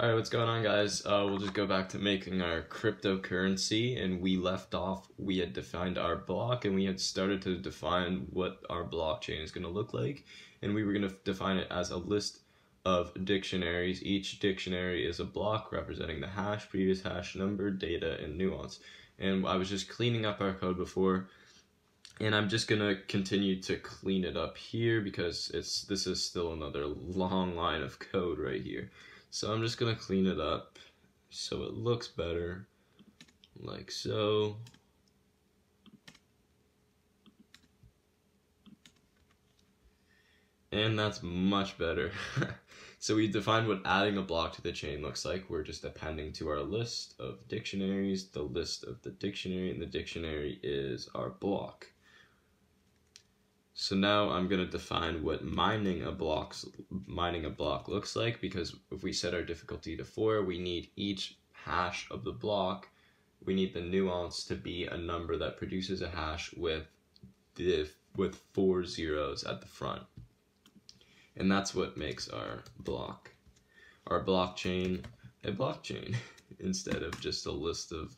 Alright, what's going on guys? Uh, we'll just go back to making our cryptocurrency and we left off, we had defined our block and we had started to define what our blockchain is going to look like and we were going to define it as a list of dictionaries. Each dictionary is a block representing the hash, previous hash, number, data, and nonce. And I was just cleaning up our code before and I'm just gonna continue to clean it up here because it's this is still another long line of code right here. So I'm just gonna clean it up so it looks better, like so. And that's much better. so we defined what adding a block to the chain looks like. We're just appending to our list of dictionaries, the list of the dictionary, and the dictionary is our block. So now I'm going to define what mining a blocks mining a block looks like because if we set our difficulty to 4, we need each hash of the block, we need the nonce to be a number that produces a hash with the with four zeros at the front. And that's what makes our block our blockchain a blockchain instead of just a list of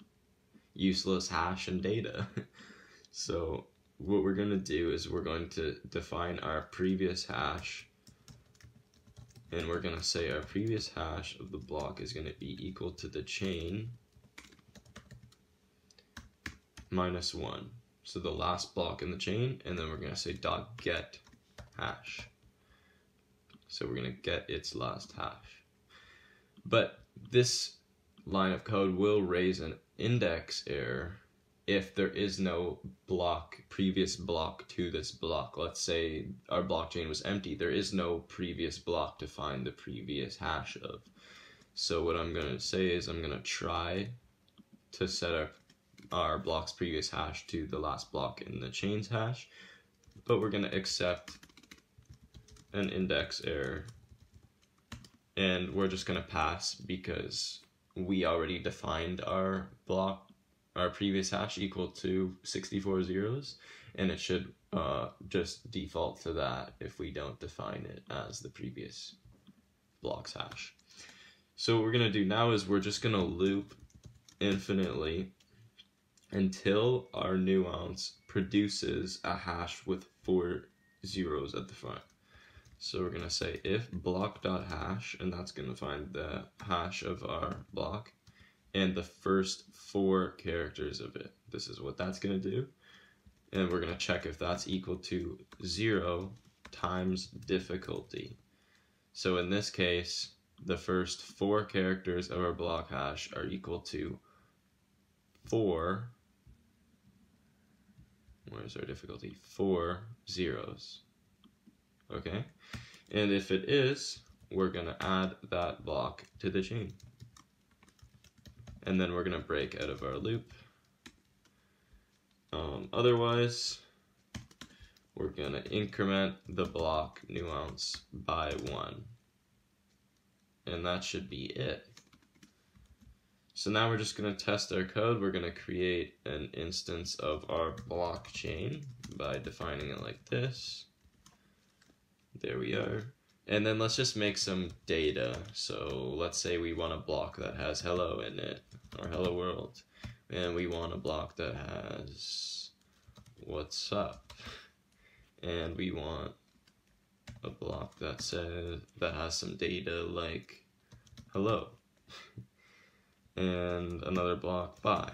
useless hash and data. so what we're going to do is we're going to define our previous hash and we're going to say our previous hash of the block is going to be equal to the chain minus 1. So the last block in the chain, and then we're going to say dot get hash. So we're going to get its last hash. But this line of code will raise an index error if there is no block, previous block to this block. Let's say our blockchain was empty. There is no previous block to find the previous hash of. So what I'm going to say is I'm going to try to set up our block's previous hash to the last block in the chain's hash, but we're going to accept an index error and we're just going to pass because we already defined our block our previous hash equal to 64 zeros and it should uh, just default to that if we don't define it as the previous block's hash. So what we're going to do now is we're just going to loop infinitely until our nonce produces a hash with four zeros at the front. So we're going to say if block.hash, and that's going to find the hash of our block, and the first four characters of it. This is what that's going to do. And we're going to check if that's equal to 0 times difficulty. So in this case, the first four characters of our block hash are equal to 4, where's our difficulty? 4 zeros. Okay? And if it is, we're going to add that block to the chain and then we're going to break out of our loop. Um, otherwise, we're going to increment the block nonce by one. And that should be it. So now we're just going to test our code. We're going to create an instance of our blockchain by defining it like this. There we are. And then let's just make some data. So let's say we want a block that has hello in it, or hello world. And we want a block that has what's up. And we want a block that says, that has some data like hello. and another block bye.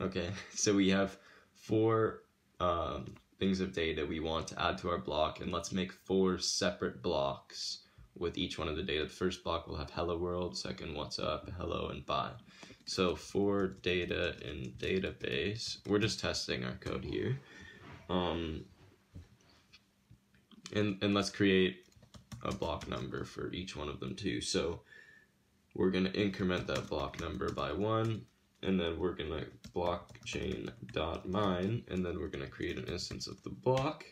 Okay, so we have four um, things of data we want to add to our block and let's make four separate blocks with each one of the data. The first block will have hello world, second what's up, hello, and bye. So for data in database, we're just testing our code here. Um, and, and let's create a block number for each one of them too. So we're going to increment that block number by one and then we're gonna blockchain dot mine, and then we're gonna create an instance of the block,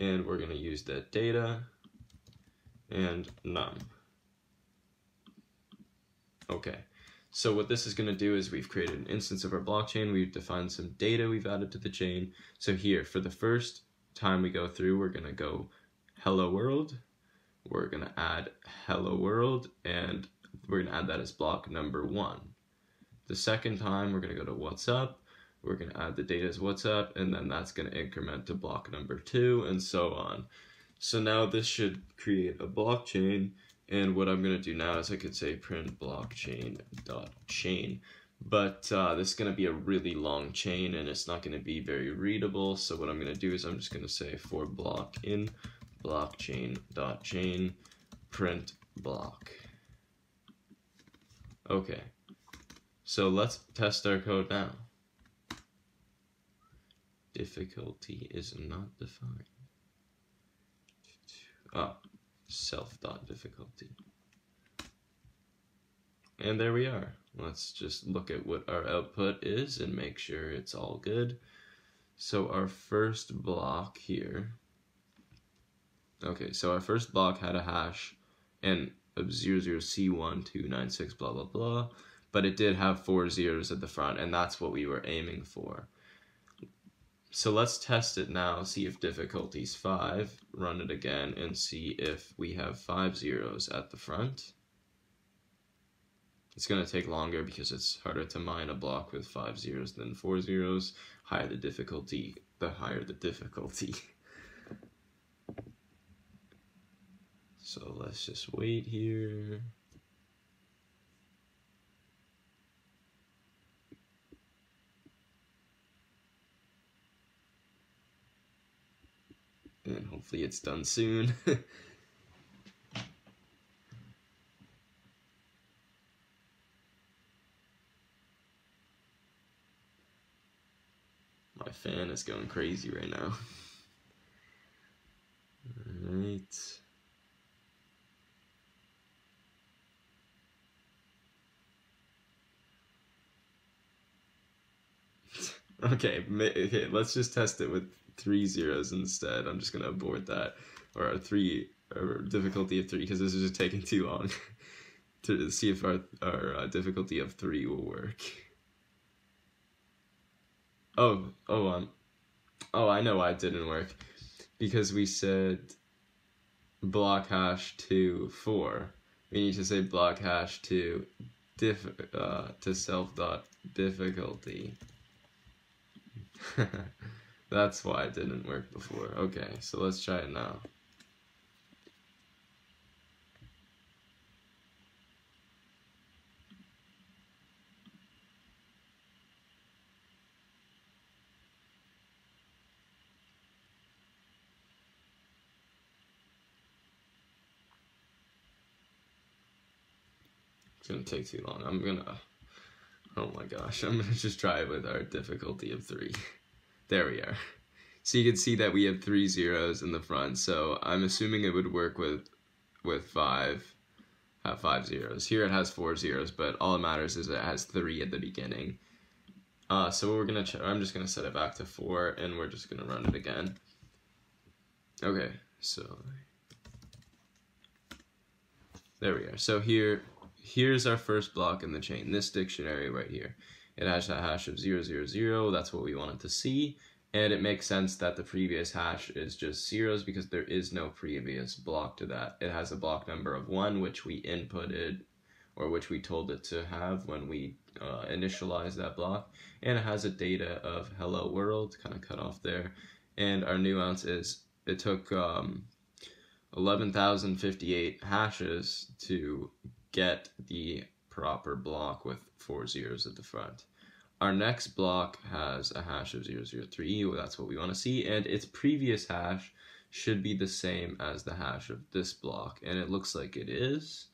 and we're gonna use that data and num. Okay, so what this is gonna do is we've created an instance of our blockchain, we've defined some data we've added to the chain. So here, for the first time we go through, we're gonna go hello world, we're gonna add hello world, and we're to add that as block number one. The second time, we're going to go to what's up, we're going to add the data as what's up, and then that's going to increment to block number two, and so on. So now this should create a blockchain, and what I'm going to do now is I could say print blockchain dot chain, but uh, this is going to be a really long chain, and it's not going to be very readable, so what I'm going to do is I'm just going to say for block in blockchain dot chain print block. Okay, so let's test our code now. Difficulty is not defined. Ah, self dot difficulty. And there we are. Let's just look at what our output is and make sure it's all good. So our first block here, okay, so our first block had a hash and of 00C1296 blah blah blah, but it did have four zeros at the front and that's what we were aiming for. So let's test it now, see if difficulty is 5, run it again, and see if we have 5 zeros at the front. It's going to take longer because it's harder to mine a block with 5 zeros than 4 zeros. Higher the difficulty, the higher the difficulty. so let's just wait here. And hopefully it's done soon. My fan is going crazy right now. Alright. okay, okay, let's just test it with three zeros instead. I'm just gonna abort that, or three, or difficulty of three, because this is just taking too long to see if our, our uh, difficulty of three will work. Oh, oh, um, oh, I know why it didn't work. Because we said block hash to four. We need to say block hash to diff, uh, to self dot difficulty. That's why it didn't work before. Okay, so let's try it now. It's gonna take too long. I'm gonna, oh my gosh, I'm gonna just try it with our difficulty of three. There we are. So you can see that we have three zeros in the front. So I'm assuming it would work with with five, have five zeros. Here it has four zeros, but all it matters is it has three at the beginning. Uh, so we're gonna, I'm just gonna set it back to four, and we're just gonna run it again. Okay, so there we are. So here, here's our first block in the chain. This dictionary right here. It has a hash of 000, that's what we wanted to see. And it makes sense that the previous hash is just zeros because there is no previous block to that. It has a block number of one, which we inputted or which we told it to have when we uh, initialized that block. And it has a data of hello world, kind of cut off there. And our nonce is it took um, 11,058 hashes to get the proper block with four zeros at the front. Our next block has a hash of 003, well, that's what we want to see, and its previous hash should be the same as the hash of this block, and it looks like it is.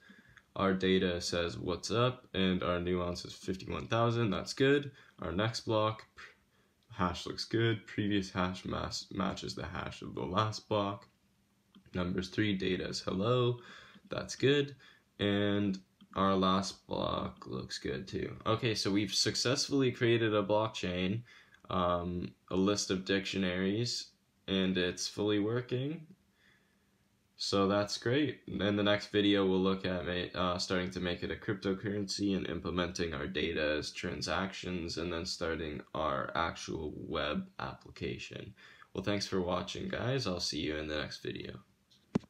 Our data says what's up, and our nonce is 51,000, that's good. Our next block, hash looks good, previous hash mass matches the hash of the last block. Numbers 3, data is hello, that's good. And our last block looks good too. Okay, so we've successfully created a blockchain, um, a list of dictionaries, and it's fully working. So that's great. In the next video, we'll look at uh, starting to make it a cryptocurrency and implementing our data as transactions and then starting our actual web application. Well, thanks for watching, guys. I'll see you in the next video.